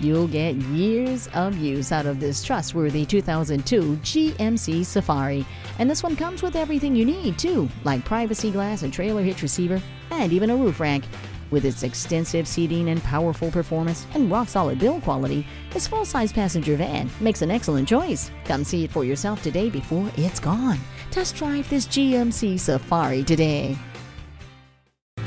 You'll get years of use out of this trustworthy 2002 GMC Safari. And this one comes with everything you need, too, like privacy glass and trailer hitch receiver, and even a roof rack. With its extensive seating and powerful performance and rock solid build quality, this full size passenger van makes an excellent choice. Come see it for yourself today before it's gone. Test drive this GMC Safari today.